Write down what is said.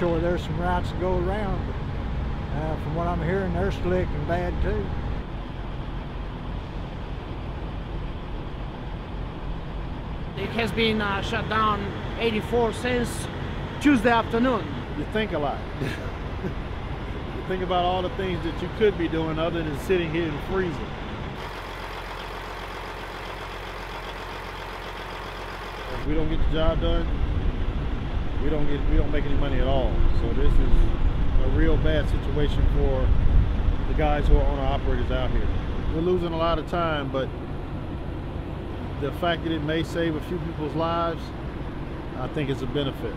sure there's some routes to go around. But, uh, from what I'm hearing, they're slick and bad too. It has been uh, shut down 84 since Tuesday afternoon. You think a lot. you think about all the things that you could be doing other than sitting here and freezing. If we don't get the job done, we don't get we don't make any money at all. So this is a real bad situation for the guys who are owner operators out here. We're losing a lot of time, but the fact that it may save a few people's lives, I think is a benefit.